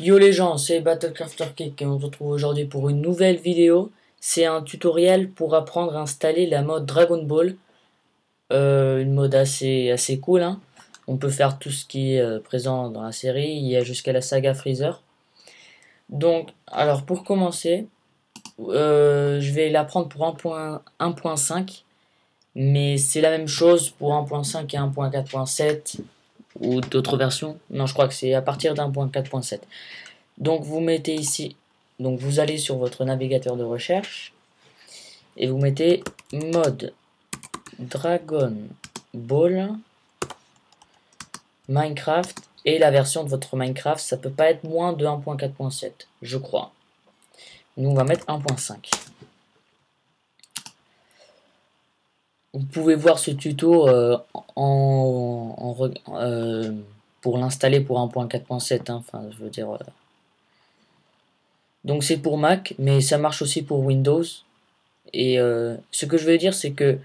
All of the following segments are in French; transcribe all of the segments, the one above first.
Yo les gens, c'est Battlecrafter Kick et on se retrouve aujourd'hui pour une nouvelle vidéo. C'est un tutoriel pour apprendre à installer la mode Dragon Ball. Euh, une mode assez, assez cool. Hein. On peut faire tout ce qui est euh, présent dans la série. Il y a jusqu'à la saga Freezer. Donc, alors pour commencer, euh, je vais l'apprendre pour 1.5. Mais c'est la même chose pour 1.5 et 1.4.7 ou d'autres versions. Non, je crois que c'est à partir d'un point 4.7. Donc vous mettez ici, donc vous allez sur votre navigateur de recherche et vous mettez mode Dragon Ball Minecraft et la version de votre Minecraft, ça peut pas être moins de 1.4.7, je crois. Nous on va mettre 1.5. Vous pouvez voir ce tuto euh, euh, pour l'installer pour 1.4.7. Hein, enfin, je veux dire. Euh. Donc c'est pour Mac, mais ça marche aussi pour Windows. Et ce que je veux dire, c'est que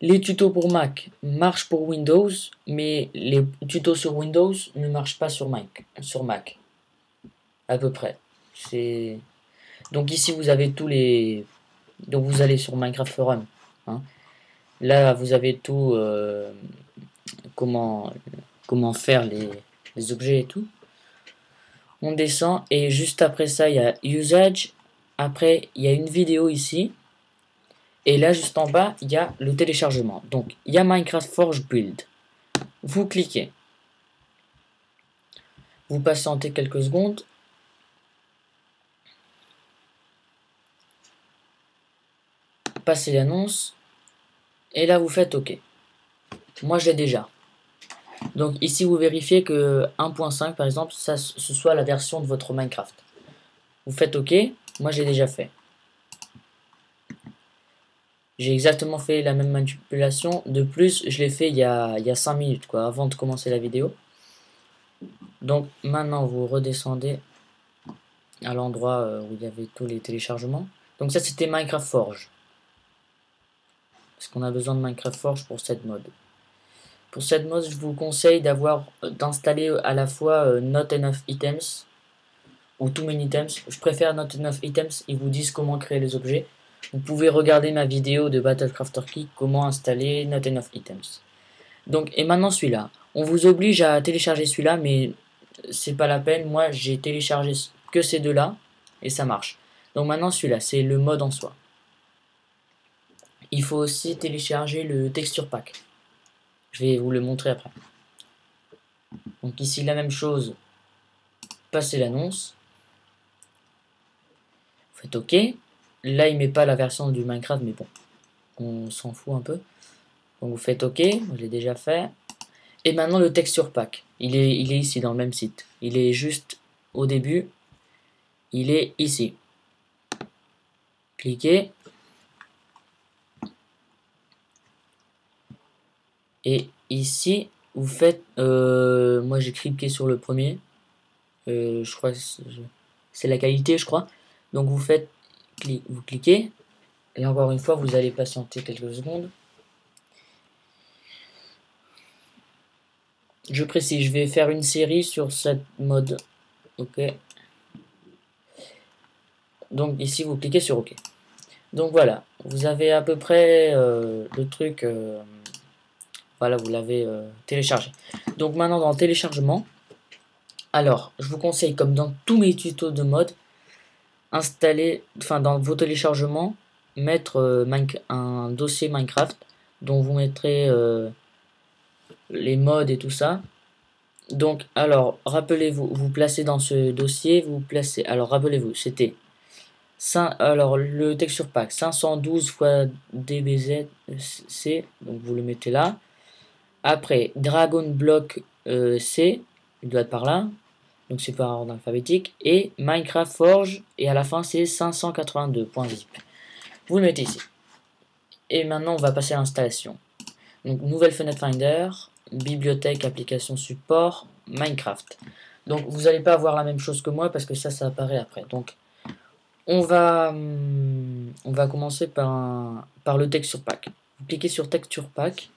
les tutos pour Mac marchent pour Windows, mais les tutos sur Windows ne marchent pas sur Mac. Sur Mac, à peu près. C'est donc ici vous avez tous les. Donc vous allez sur Minecraft Forum. Hein. Là, vous avez tout, euh, comment, comment faire les, objets et tout. On descend et juste après ça, il y a Usage. Après, il y a une vidéo ici. Et là, juste en bas, il y a le téléchargement. Donc, il y a Minecraft Forge Build. Vous cliquez. Vous patientez quelques secondes. Passez l'annonce. Et là, vous faites OK. Moi, j'ai déjà. Donc ici, vous vérifiez que 1.5, par exemple, ça, ce soit la version de votre Minecraft. Vous faites OK. Moi, j'ai déjà fait. J'ai exactement fait la même manipulation. De plus, je l'ai fait il y, a, il y a 5 minutes, quoi, avant de commencer la vidéo. Donc maintenant, vous redescendez à l'endroit euh, où il y avait tous les téléchargements. Donc ça, c'était Minecraft Forge. Parce qu'on a besoin de Minecraft Forge pour cette mode. Pour cette mode, je vous conseille euh, d'installer à la fois euh, Not Enough Items ou Too Many Items. Je préfère Not Enough Items, ils vous disent comment créer les objets. Vous pouvez regarder ma vidéo de Battlecraft Turkey, comment installer Not Enough Items. Donc, et maintenant celui-là. On vous oblige à télécharger celui-là, mais c'est pas la peine. Moi, j'ai téléchargé que ces deux-là, et ça marche. Donc maintenant celui-là, c'est le mode en soi. Il faut aussi télécharger le texture pack. Je vais vous le montrer après. Donc ici la même chose. Passez l'annonce. Faites OK. Là il met pas la version du Minecraft mais bon. On s'en fout un peu. Donc vous faites OK. Je l'ai déjà fait. Et maintenant le texture pack. Il est ici dans le même site. Il est juste au début. Il est ici. Cliquez. Et ici, vous faites... Euh, moi, j'ai cliqué sur le premier. Euh, je crois c'est la qualité, je crois. Donc, vous faites... Vous cliquez. Et encore une fois, vous allez patienter quelques secondes. Je précise, je vais faire une série sur cette mode. Ok. Donc ici, vous cliquez sur OK. Donc voilà, vous avez à peu près euh, le truc voilà, vous l'avez euh, téléchargé. Donc maintenant dans le téléchargement, alors je vous conseille comme dans tous mes tutos de mode, installer, enfin dans vos téléchargements, mettre euh, un dossier Minecraft dont vous mettrez euh, les modes et tout ça. Donc alors rappelez-vous, vous placez dans ce dossier, vous placez, alors rappelez-vous, c'était alors le texture pack 512 x dbz c donc vous le mettez là après, Dragon Block euh, C, il doit être par là. Donc c'est par ordre alphabétique. Et Minecraft Forge, et à la fin c'est 582.zip. Vous le mettez ici. Et maintenant on va passer à l'installation. Donc nouvelle fenêtre Finder, bibliothèque, application support, Minecraft. Donc vous n'allez pas avoir la même chose que moi parce que ça, ça apparaît après. Donc on va, hum, on va commencer par, par le texture pack. Vous cliquez sur texture pack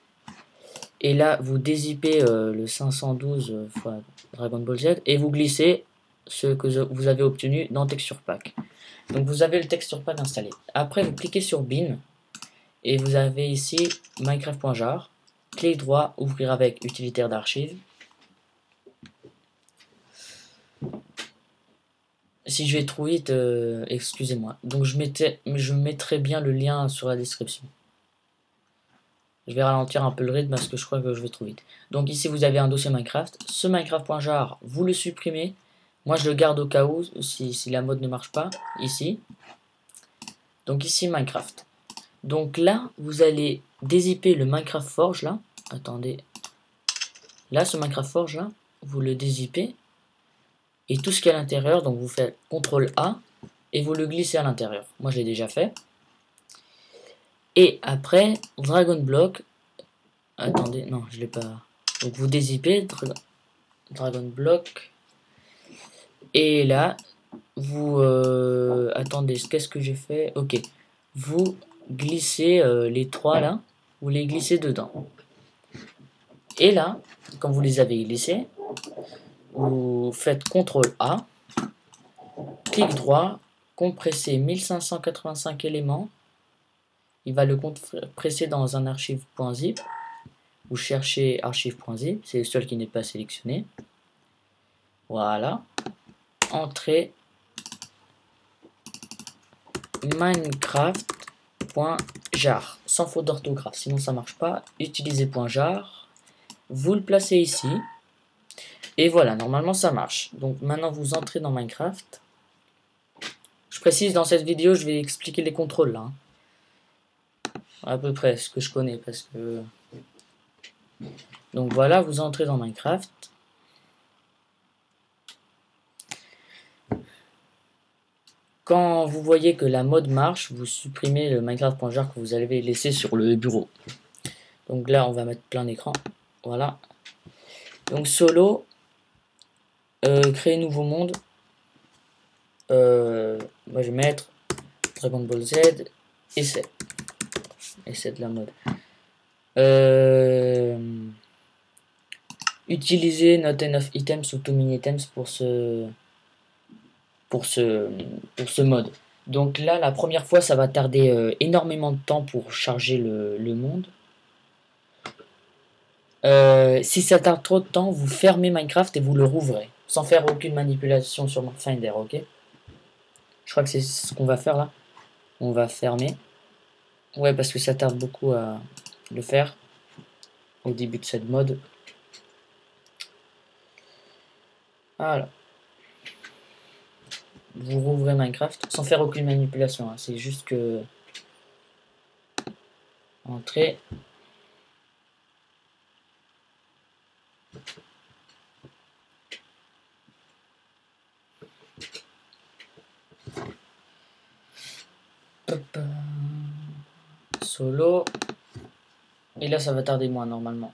et là, vous dézippez euh, le 512 x Dragon Ball Z et vous glissez ce que vous avez obtenu dans Texture Pack. Donc vous avez le Texture Pack installé. Après, vous cliquez sur Bin et vous avez ici Minecraft.jar. Clic droit, ouvrir avec utilitaire d'archives. Si je vais trop vite, euh, excusez-moi. Donc je, mettais, je mettrai bien le lien sur la description. Je vais ralentir un peu le rythme parce que je crois que je vais trop vite. Donc ici vous avez un dossier Minecraft. Ce Minecraft.jar, vous le supprimez. Moi je le garde au cas où, si, la mode ne marche pas. Ici. Donc ici Minecraft. Donc là, vous allez dézipper le Minecraft Forge là. Attendez. Là, ce Minecraft Forge là, vous le dézippez. Et tout ce qui est à l'intérieur, donc vous faites CTRL A et vous le glissez à l'intérieur. Moi, je l'ai déjà fait. Et après, Dragon Block. Attendez, non, je l'ai pas. Donc vous dézippez Dragon Block. Et là, vous... Euh, attendez, qu'est-ce que j'ai fait? Ok. Vous glissez euh, les trois là. Vous les glissez dedans. Et là, quand vous les avez glissés, vous faites CTRL A, clic droit, compresser 1585 éléments. Il va le compresser dans un archive.zip. Vous cherchez archive.zip, c'est le seul qui n'est pas sélectionné. Voilà. Entrée Minecraft.jar sans faute d'orthographe, sinon ça marche pas. Utilisez .jar. Vous le placez ici. Et voilà, normalement ça marche. Donc maintenant vous entrez dans Minecraft. Je précise, dans cette vidéo, je vais expliquer les contrôles là. À peu près ce que je connais parce que... Donc voilà, vous entrez dans Minecraft. Quand vous voyez que la mode marche, vous supprimez le Minecraft.jar que vous avez laissé sur le bureau. Donc là, on va mettre plein d'écran. Voilà. Donc solo, euh, créer nouveau monde. Euh, moi je vais mettre Dragon Ball Z et c'est et c'est de la mode. Euh, utiliser not enough items ou too many items pour ce pour ce pour ce mode. Donc là la première fois ça va tarder énormément de temps pour charger le, le monde. si ça tarde trop de temps, vous fermez Minecraft et vous le rouvrez sans faire aucune manipulation sur Finder, ok? Je crois que c'est ce qu'on va faire là. On va fermer. Ouais, parce que ça tarde beaucoup à le faire au début de cette mode. Voilà. Vous rouvrez Minecraft sans faire aucune manipulation. Hein. C'est juste que... Entrée. Solo. Ça va tarder moins normalement.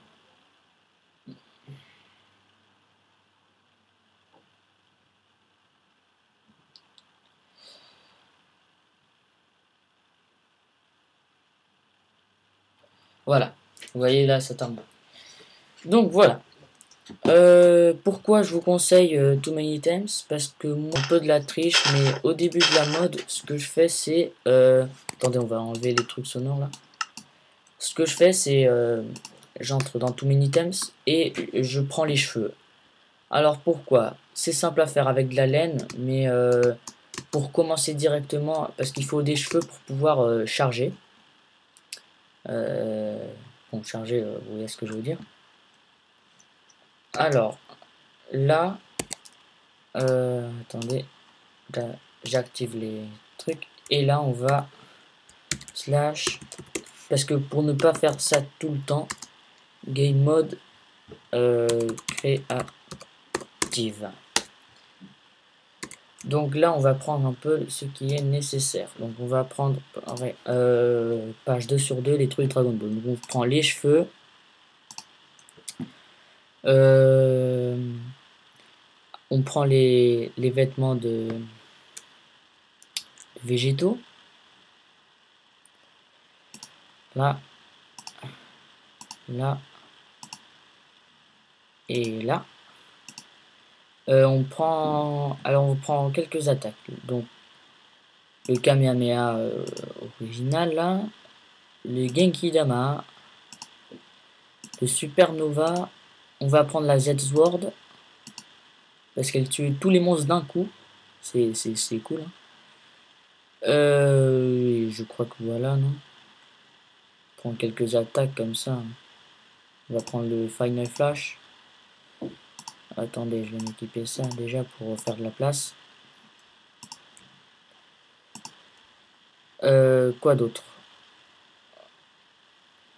Voilà. Vous voyez là, ça tarde. Donc voilà. Euh, pourquoi je vous conseille euh, Too Many Times? Parce que moi, un peu de la triche, mais au début de la mode, ce que je fais, c'est... Euh, attendez, on va enlever les trucs sonores, là. Ce que je fais, c'est... J'entre dans Too Many Times et je prends les cheveux. Alors pourquoi? C'est simple à faire avec de la laine, mais pour commencer directement, parce qu'il faut des cheveux pour pouvoir charger. bon, charger, vous voyez ce que je veux dire? Alors, là, euh, attendez, j'active les trucs. Et là, on va slash, parce que pour ne pas faire ça tout le temps, game mode euh, créative. Donc là, on va prendre un peu ce qui est nécessaire. Donc on va prendre euh, page 2 sur 2, les trucs Dragon Ball. Donc on prend les cheveux, euh, on prend les, vêtements de, végétaux. Là. Là. Et là. Euh, on prend, alors on prend quelques attaques. Donc le Kamehameha euh, original là, le Genki Dama, le Supernova. On va prendre la Z-Sword parce qu'elle tue tous les monstres d'un coup. C'est cool. Hein. Euh, je crois que voilà, non? Quelques attaques comme ça. On va prendre le Final Flash. Attendez, je vais m'équiper ça déjà pour faire de la place. Euh, quoi d'autre?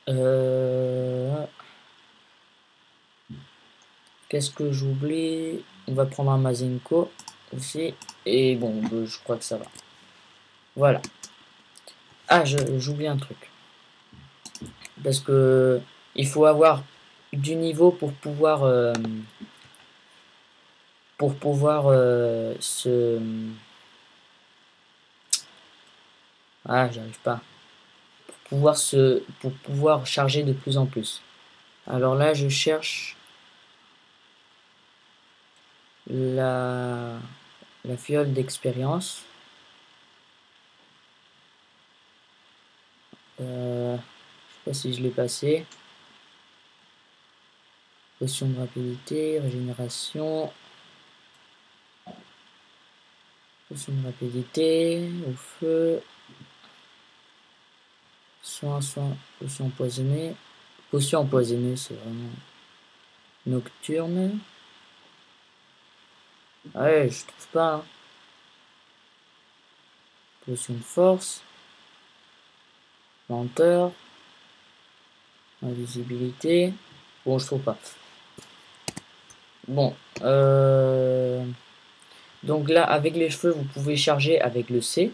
Euh, Qu'est-ce que j'oublie? On va prendre un Mazinko aussi. Et bon, je crois que ça va. Voilà. Ah, j'oublie un truc. Parce que il faut avoir du niveau pour pouvoir euh, pour pouvoir euh, se ah j'arrive pas. Pour pouvoir se pour pouvoir charger de plus en plus. Alors là je cherche la la fiole d'expérience. Euh, si je l'ai passé potion de rapidité régénération Potion de rapidité, au feu. Soin, soin, potion empoisonnée. Potion empoisonnée, c'est vraiment nocturne. Ouais, je trouve pas. Hein. Potion de force. Lenteur. Invisibilité. Bon, je trouve pas. Bon, euh... Donc là, avec les cheveux, vous pouvez charger avec le C.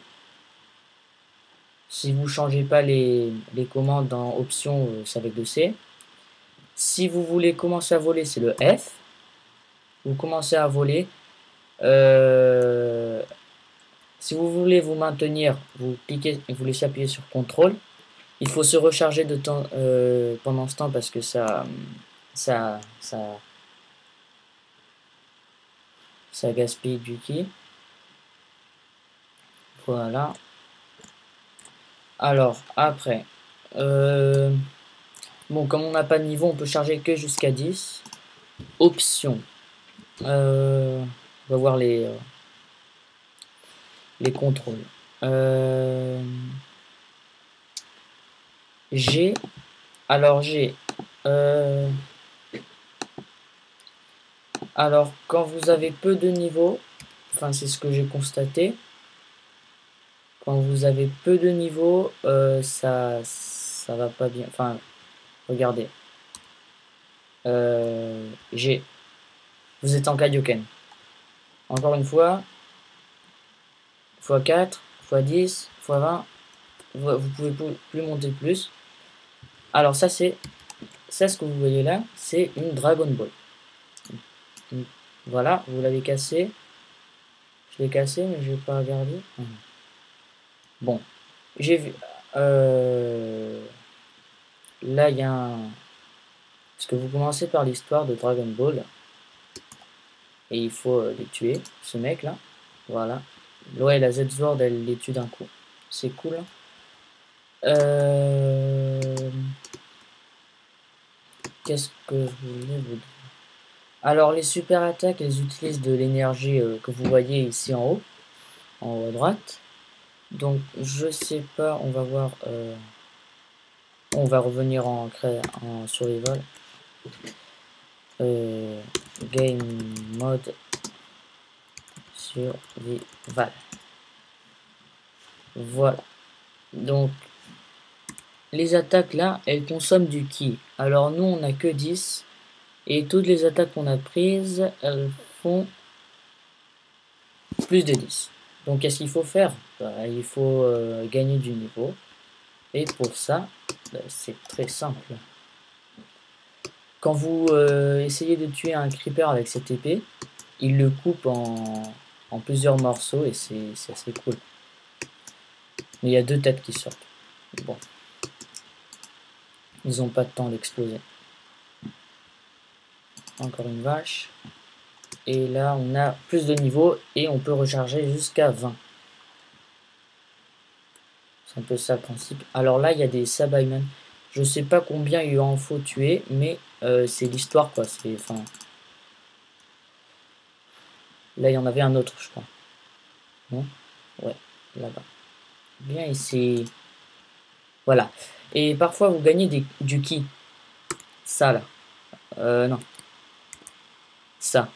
Si vous changez pas les, commandes dans options, euh, c'est avec le C. Si vous voulez commencer à voler, c'est le F. Vous commencez à voler. Euh, si vous voulez vous maintenir, vous cliquez vous laissez appuyer sur CTRL. Il faut se recharger de temps euh, pendant ce temps parce que ça, ça, ça, ça gaspille du qui. Voilà. Alors, après. Euh, bon, comme on n'a pas de niveau, on peut charger que jusqu'à 10. Options. Euh, on va voir les, euh, les contrôles. G. Alors, G. Alors, quand vous avez peu de niveaux, enfin c'est ce que j'ai constaté, quand vous avez peu de niveaux, euh, ça ça va pas bien. Enfin, regardez. Euh, j'ai. Vous êtes en Kaioken. Encore une fois. x4, x10, x20. Vous, vous pouvez plus monter plus. Alors ça c'est. Ça ce que vous voyez là, c'est une Dragon Ball. Voilà, vous l'avez cassé. Je l'ai cassé, mais je vais pas regarder. Bon, j'ai vu. Euh, là, il y a un. Parce que vous commencez par l'histoire de Dragon Ball. Et il faut euh, les tuer, ce mec là. Voilà. Ouais, la Z-Sword, elle les tue d'un coup. C'est cool. Euh, qu'est-ce que je voulais vous dire? Alors les super attaques, elles utilisent de l'énergie euh, que vous voyez ici en haut, en haut à droite. Donc je sais pas, on va voir, euh, on va revenir en, en survival. Euh, game mode survival. Voilà. Donc les attaques là, elles consomment du ki. Alors nous on a que 10. Et toutes les attaques qu'on a prises, elles font plus de 10. Donc qu'est-ce qu'il faut faire? Bah, Il faut euh, gagner du niveau. Et pour ça, bah, c'est très simple. Quand vous euh, essayez de tuer un creeper avec cette épée, il le coupe en, en plusieurs morceaux et c'est assez cool. Mais il y a deux têtes qui sortent. Bon. Ils n'ont pas de temps d'exploser. Encore une vache. Et là, on a plus de niveaux et on peut recharger jusqu'à 20. C'est un peu ça le principe. Alors là, il y a des Sabaiman. Je sais pas combien il en faut tuer, mais euh, c'est l'histoire quoi. C'est enfin. Là, il y en avait un autre, je crois. Non? Ouais, là-bas. Bien ici. Voilà. Et parfois, vous gagnez du ki. Ça, là. Euh, non. Ça.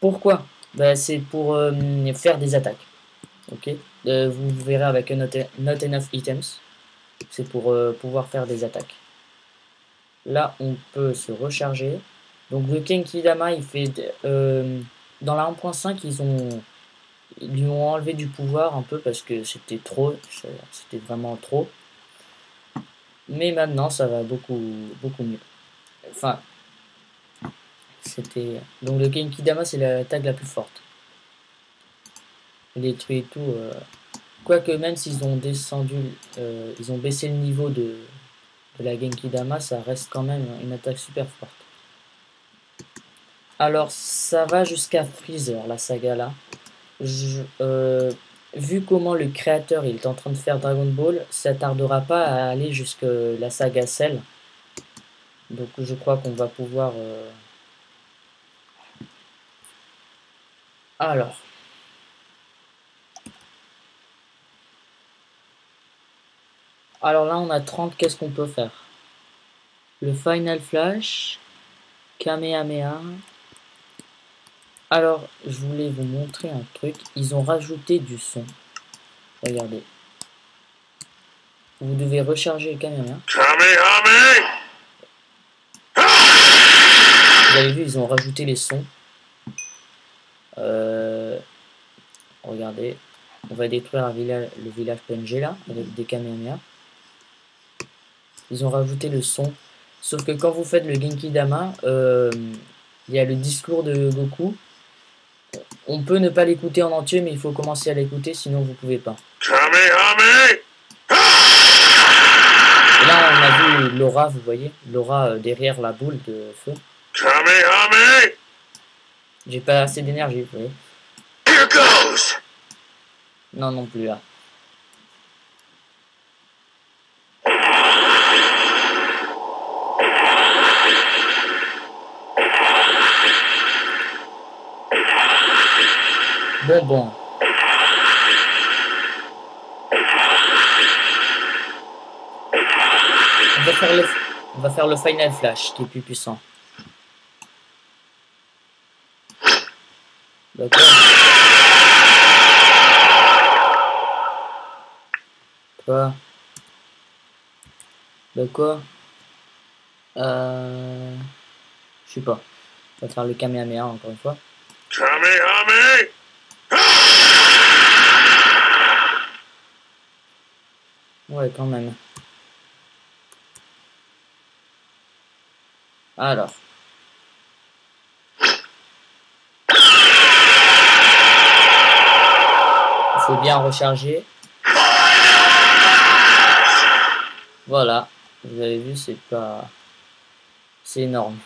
Pourquoi? Ben, C'est pour euh, faire des attaques. Ok? Euh, Vous verrez avec not, not enough items. C'est pour euh, pouvoir faire des attaques. Là, on peut se recharger. Donc le Kenkidama, il fait... dans la 1.5, ils ont... Ils lui ont enlevé du pouvoir un peu parce que c'était trop. C'était vraiment trop. Mais maintenant, ça va beaucoup, beaucoup mieux. Enfin, c'était... Donc le Genkidama, c'est l'attaque la plus forte. Il détruit tout. Euh... Quoique même s'ils ont descendu, euh, ils ont baissé le niveau de, de la Genkidama, ça reste quand même une attaque super forte. Alors ça va jusqu'à Freezer, la saga là. Je, euh, vu comment le créateur est en train de faire Dragon Ball, ça tardera pas à aller jusqu'à la saga Cell. Donc je crois qu'on va pouvoir... Euh, alors. Alors là on a 30, qu'est-ce qu'on peut faire? Le Final Flash, Kamehameha. Alors, je voulais vous montrer un truc. Ils ont rajouté du son. Regardez. Vous devez recharger le Kamehameha. Vous avez vu, ils ont rajouté les sons. Euh, regardez, on va détruire le village PNG là, avec des Kamehameha. Ils ont rajouté le son. Sauf que quand vous faites le Genki Dama, euh, il y a le discours de Goku. On peut ne pas l'écouter en entier, mais il faut commencer à l'écouter, sinon vous pouvez pas. Et là, on a vu Laura, vous voyez Laura euh, derrière la boule de feu. J'ai pas assez d'énergie, vous voyez. Non, non plus là. Bon, bon. On va faire le, on va faire le Final Flash qui est plus puissant. D'accord Quoi? De quoi? Euh... Je sais pas. On va faire le Kamehameha encore une fois. Kamehameha Ouais, quand même. Alors. Il faut bien recharger. Voilà. Vous avez vu, c'est pas... C'est énorme.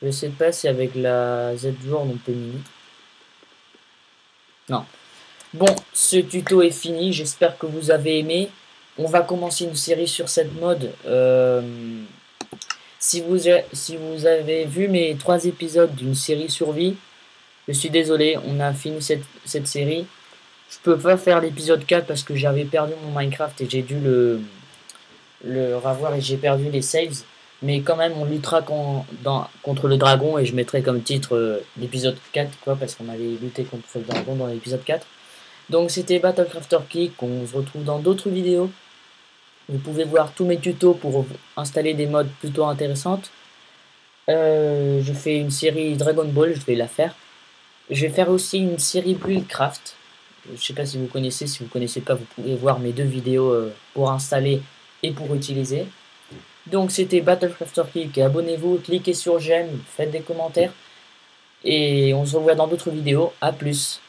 Je sais pas si avec la Z-Journe on peut mini. Non. Bon, ce tuto est fini. J'espère que vous avez aimé. On va commencer une série sur cette mode. Euh, si, vous, avez vu mes trois épisodes d'une série survie, je suis désolé, on a fini cette, série. Je peux pas faire l'épisode 4 parce que j'avais perdu mon Minecraft et j'ai dû le, le revoir et j'ai perdu les saves. Mais quand même, on luttera contre le dragon et je mettrai comme titre euh, l'épisode 4, quoi, parce qu'on avait lutté contre le dragon dans l'épisode 4. Donc c'était Battlecrafter Kick, on se retrouve dans d'autres vidéos. Vous pouvez voir tous mes tutos pour installer des modes plutôt intéressantes. Euh, je fais une série Dragon Ball, je vais la faire. Je vais faire aussi une série Buildcraft. Je ne sais pas si vous connaissez, si vous ne connaissez pas, vous pouvez voir mes deux vidéos euh, pour installer et pour utiliser. Donc c'était Battlecrafter Kick, abonnez-vous, cliquez sur j'aime, faites des commentaires. Et on se revoit dans d'autres vidéos. A plus